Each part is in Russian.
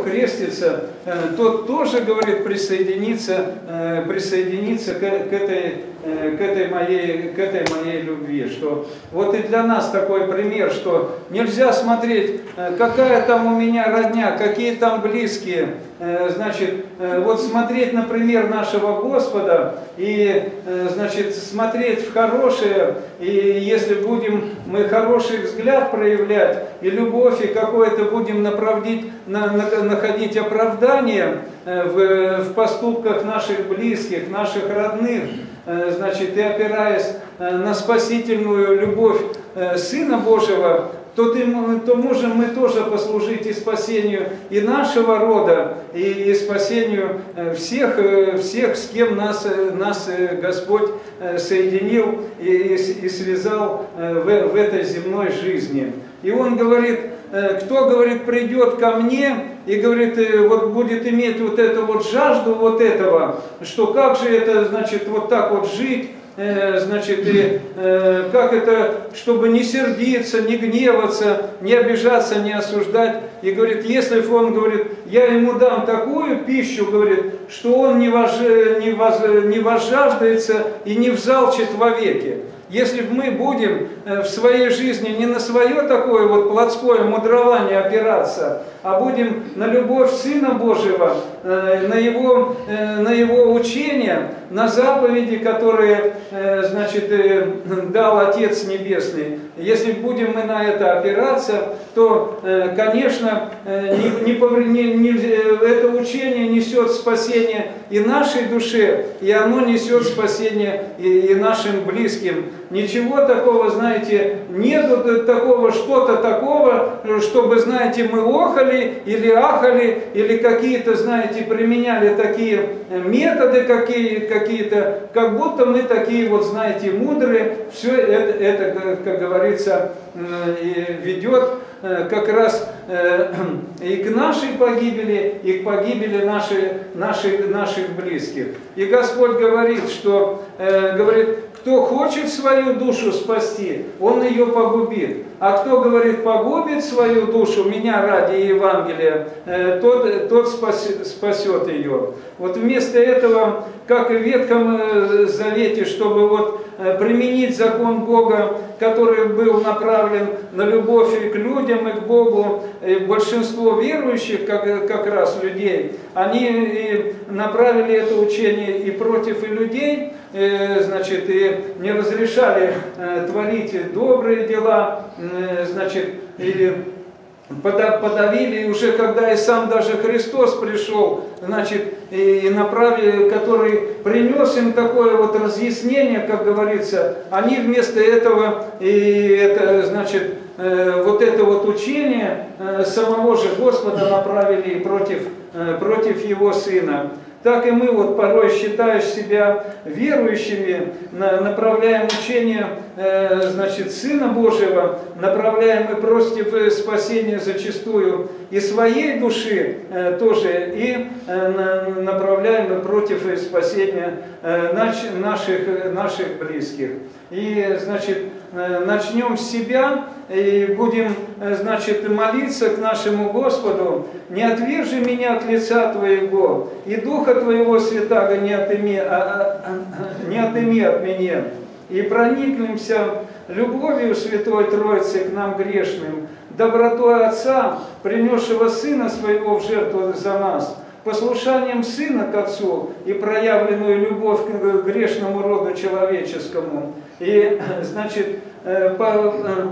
веру крестится, э, тот тоже, говорит, присоединиться, э, присоединиться к, к, этой, э, к, этой моей, к этой моей любви. Что вот и для нас такой пример, что нельзя смотреть, какая там у меня родня, какие там близкие. Значит, вот смотреть на пример нашего Господа и, значит, смотреть в хорошее, и если будем мы хороший взгляд проявлять, и любовь, и какое-то будем направить, на, на, находить оправдание э, в, в поступках наших близких, наших родных, э, значит, и опираясь э, на спасительную любовь Сына Божьего, то, ты, то можем мы тоже послужить и спасению и нашего рода, и, и спасению всех, всех, с кем нас, нас Господь соединил и, и, и связал в, в этой земной жизни. И Он говорит, Э, кто, говорит, придет ко мне и, говорит, э, вот будет иметь вот эту вот жажду вот этого, что как же это, значит, вот так вот жить, э, значит, и как это, чтобы не сердиться, не гневаться, не обижаться, не осуждать. И говорит, если он говорит, я ему дам такую пищу, говорит, что он не, вож, не, воз, не возжаждается и не взалчит вовеки. Если мы будем э, в своей жизни не на свое такое вот плотское мудрование опираться, а будем на любовь Сына Божьего, э, на Его, э, на его учение, на заповеди, которые значит, дал Отец Небесный, если будем мы на это опираться, то, конечно, не, не, не, это учение несет спасение и нашей душе, и оно несет спасение и, и нашим близким. Ничего такого, знаете, нету такого, что-то такого, чтобы, знаете, мы охали или ахали, или какие-то, знаете, применяли такие методы какие, какие-то, как будто мы такие вот, знаете, мудрые. Все это, это как говорится, ведет Э, как раз э, и к нашей погибели, и к погибели нашей, наших, наших близких. И Господь говорит, что, э, говорит, кто хочет свою душу спасти, он ее погубит. А кто, говорит, погубит свою душу, меня ради Евангелия, тот, тот спасет, ее. Вот вместо этого, как и в Ветхом Завете, чтобы вот применить закон Бога, который был направлен на любовь и к людям, и к Богу, и большинство верующих, как, как раз людей, они направили это учение и против и людей, и, значит, и не разрешали э, творить добрые дела, э, значит, или подавили, и уже когда и сам даже Христос пришел, значит, и направили, который принес им такое вот разъяснение, как говорится, они вместо этого, и это, значит, э, вот это вот учение э, самого же Господа направили против, э, против Его Сына так и мы вот порой, считая себя верующими, направляем учение э, значит, Сына Божьего, направляем и против э, спасения зачастую и своей души э, тоже, и направляем и против спасения наших, наших близких. И, значит, начнем с себя, и будем, э, значит, молиться к нашему Господу, не отвержи меня от лица Твоего, и Духа Твоего Святаго не отыми, а, а, а, не отыми от меня. И проникнемся любовью Святой Троицы к нам грешным, добротой Отца, принесшего Сына Своего в жертву за нас, послушанием Сына к Отцу и проявленную любовь к грешному роду человеческому. И, значит, э, по, э,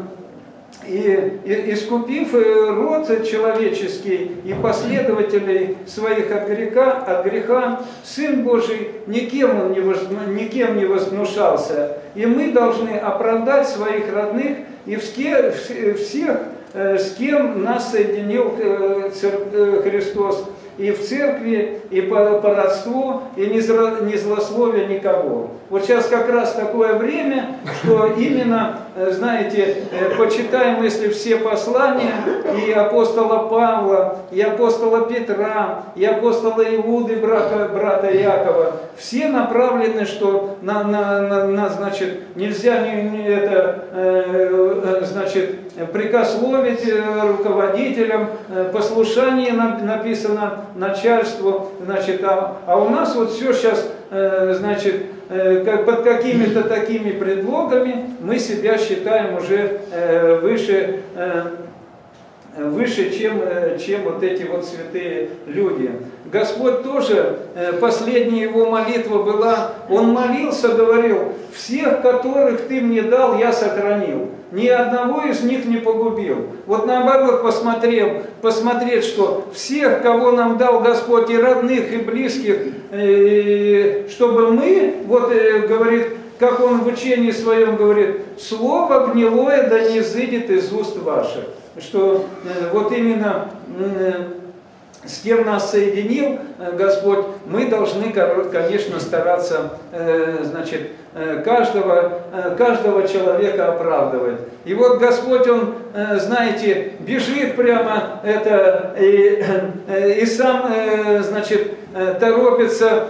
и, и искупив э, род человеческий и последователей своих от греха, от греха, Сын Божий никем, он не воз, никем не возгнушался. И мы должны оправдать своих родных и всех, всех э, с кем нас соединил э, Христос и в церкви, и по, по родству, и не, зло, не злословия никого. Вот сейчас как раз такое время, что именно знаете, э, почитаем, если все послания, и апостола Павла, и апостола Петра, и апостола Иуды, брата, брата Якова, все направлены, что на, на, на, на значит, нельзя не, не это, э, значит, прикословить руководителям, послушание написано начальству, значит, а, а у нас вот все сейчас, значит, Э, под какими-то такими предлогами мы себя считаем уже э, выше, э, выше чем, чем вот эти вот святые люди. Господь тоже, последняя его молитва была, он молился, говорил, всех, которых ты мне дал, я сохранил ни одного из них не погубил. Вот наоборот посмотрел, посмотреть, что всех, кого нам дал Господь, и родных, и близких, э, чтобы мы, вот э, говорит, как он в учении своем говорит, слово гнилое да не изыдет из уст ваших. Что э, вот именно с кем нас соединил Господь, мы должны, конечно, стараться, значит, Э, каждого, э, каждого человека оправдывает. И вот Господь, Он, э, знаете, бежит прямо это и, и сам, значит, торопится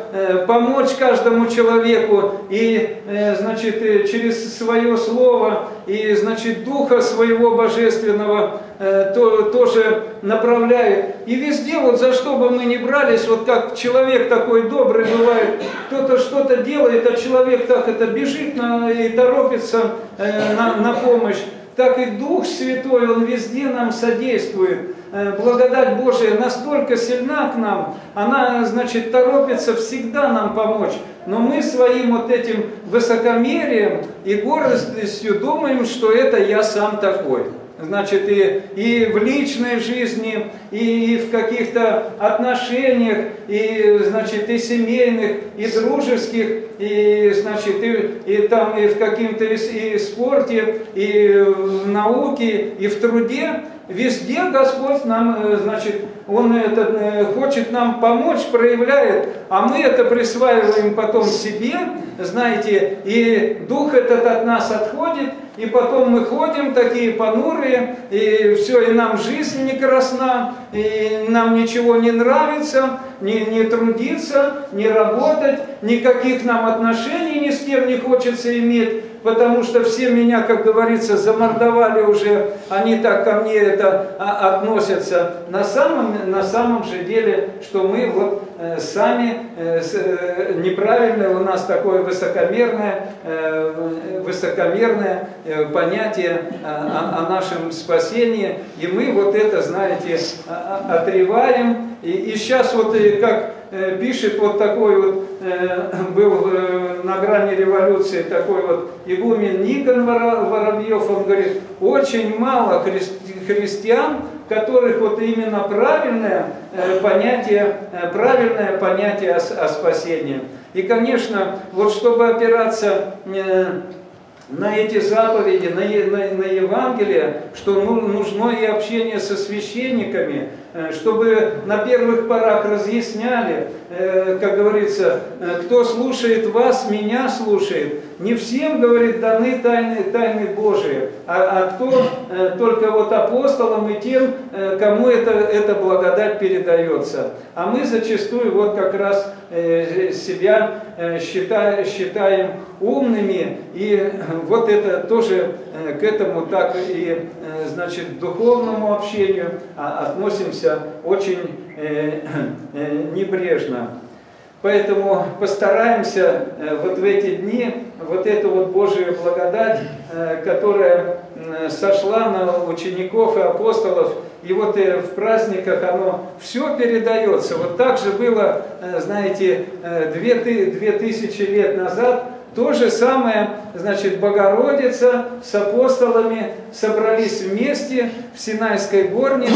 помочь каждому человеку и, значит, через свое слово и, значит, Духа своего Божественного то, тоже направляет. И везде, вот за что бы мы ни брались, вот как человек такой добрый бывает, кто-то что-то делает, а человек так это бежит на, и торопится э, на, на помощь, так и Дух Святой, Он везде нам содействует. Э, благодать Божия настолько сильна к нам, она, значит, торопится всегда нам помочь. Но мы своим вот этим высокомерием и гордостью думаем, что это я сам такой значит, и, и в личной жизни, и, и в каких-то отношениях, и, значит, и семейных, и дружеских, и, значит, и, и там, и в каком-то и, и спорте, и в науке, и в труде. Везде Господь нам, э, значит, Он это, э, хочет нам помочь, проявляет, а мы это присваиваем потом себе, знаете, и Дух этот от нас отходит, и потом мы ходим такие понурые, и все, и нам жизнь не красна, и нам ничего не нравится, не, не трудиться, не работать, никаких нам отношений ни с кем не хочется иметь, потому что все меня, как говорится, замордовали уже, они так ко мне это а, относятся. На самом, на самом же деле, что мы вот э, сами э, э, неправильное у нас такое высокомерное, высокомерное понятие о, о нашем спасении, и мы вот это, знаете, отреваем. И, и сейчас вот как пишет вот такой вот, был на грани революции такой вот игумен Никон Воробьев, он говорит, очень мало христиан, которых вот именно правильное э, понятие, э, правильное понятие о, спасении. И, конечно, вот чтобы опираться э, на эти заповеди, на, на, на Евангелие, что ну, нужно и общение со священниками, Э, чтобы на первых порах разъясняли, э, как говорится, э, кто слушает вас, меня слушает. Не всем, говорит, даны тайны, тайны Божии, а, а кто только вот апостолам и тем, кому это, эта благодать передается. А мы зачастую вот как раз себя считаем, считаем умными, и вот это тоже к этому так и, значит, духовному общению а, относимся относимся очень э, э, небрежно. Поэтому постараемся э, вот в эти дни вот эту вот Божию благодать, которая сошла на учеников и апостолов, и вот в праздниках оно все передается. Вот так же было, знаете, две тысячи лет назад, то же самое, значит, Богородица с апостолами собрались вместе в Синайской горнице,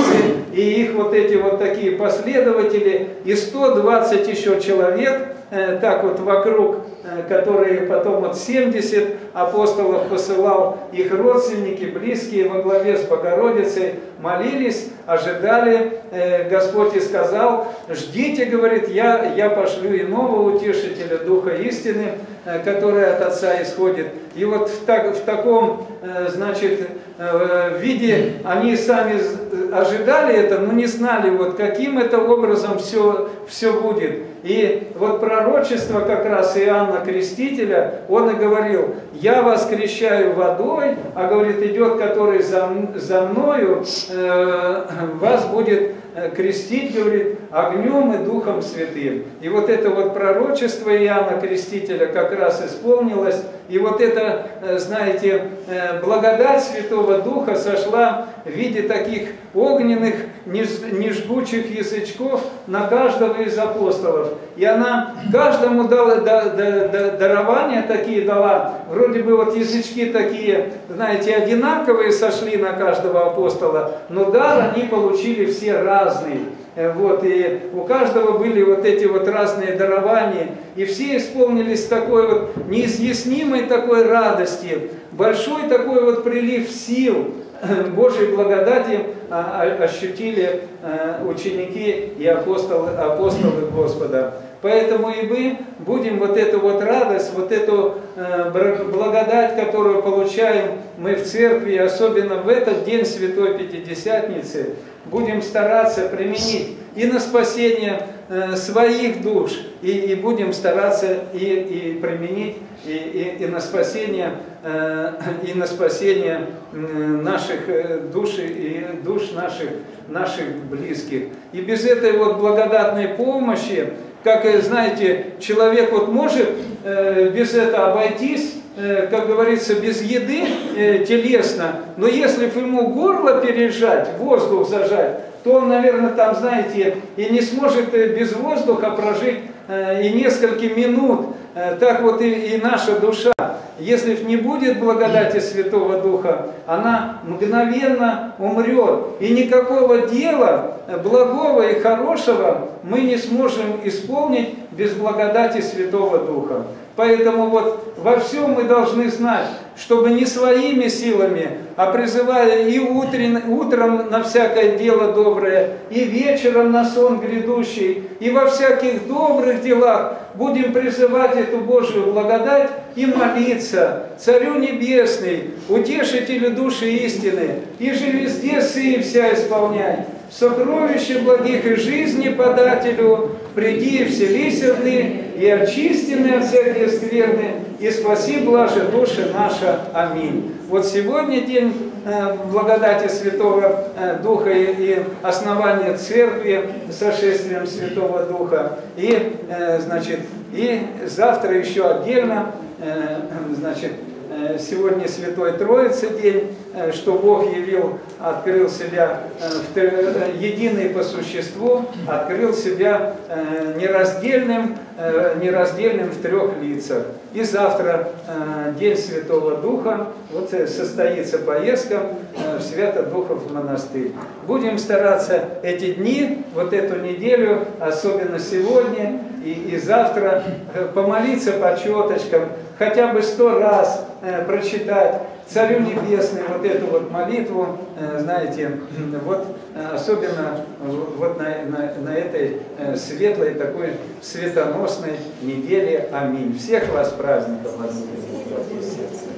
и их вот эти вот такие последователи, и 120 еще человек, э, так вот вокруг, э, которые потом от 70 апостолов посылал, их родственники, близкие во главе с Богородицей, молились, ожидали, э, Господь и сказал, ждите, говорит, я, я пошлю иного утешителя Духа истины, который от Отца исходит. И вот в, так, в таком значит, в виде, они сами ожидали это, но не знали, вот каким это образом все, все будет. И вот пророчество как раз Иоанна Крестителя, он и говорил, я вас крещаю водой, а говорит, идет который за, за мною, э, вас будет Э, крестить, говорит, огнем и Духом Святым. И вот это вот пророчество Иоанна Крестителя как раз исполнилось. И вот это, э, знаете, э, благодать Святого Духа сошла в виде таких огненных, нежгучих язычков на каждого из апостолов. И она каждому дала дарования такие дала. Вроде бы вот язычки такие, знаете, одинаковые сошли на каждого апостола, но дар они получили все разные. Э, вот, и у каждого были вот эти вот разные дарования, и все исполнились такой вот неизъяснимой такой радости, большой такой вот прилив сил, Божьей благодати а, а, ощутили э, ученики и апостолы, апостолы Господа. Поэтому и мы будем вот эту вот радость, вот эту э, благодать, которую получаем мы в церкви, особенно в этот день Святой Пятидесятницы, будем стараться применить и на спасение э, своих душ, и, и будем стараться и, и применить и, и, и на спасение, э, и на спасение наших э, душ и душ наших, наших близких. И без этой вот благодатной помощи, как, знаете, человек вот может без этого обойтись, как говорится, без еды телесно, но если ему горло пережать, воздух зажать, то он, наверное, там, знаете, и не сможет э, без воздуха прожить э, и несколько минут. Э, так вот и, и наша душа, если не будет благодати Святого Духа, она мгновенно умрет. И никакого дела благого и хорошего мы не сможем исполнить без благодати Святого Духа. Поэтому вот во всем мы должны знать, чтобы не своими силами, а призывая и утрен, утром на всякое дело доброе, и вечером на сон грядущий, и во всяких добрых делах будем призывать эту Божию благодать и молиться. Царю Небесный, Утешителю души истины, и же везде сы вся исполняй, сокровище благих и жизни подателю, приди вселисерны и очистены от всякие скверны, и спаси блаже души наша. Аминь. Вот сегодня день э, благодати Святого э, Духа и основания Церкви сошествием Святого Духа. И, э, значит, и завтра еще отдельно, значит, сегодня Святой Троицы день, что Бог явил, открыл себя единый по существу, открыл себя нераздельным, нераздельным в трех лицах. И завтра День Святого Духа, вот состоится поездка в Свято-Духов монастырь. Будем стараться эти дни, вот эту неделю, особенно сегодня и, и завтра, помолиться по четочкам, хотя бы сто раз прочитать Царю Небесный вот эту вот молитву, знаете, вот особенно вот на, на, на этой светлой такой светоносной неделе. Аминь. Всех вас праздников, и сестры.